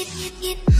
yip, yip, yip.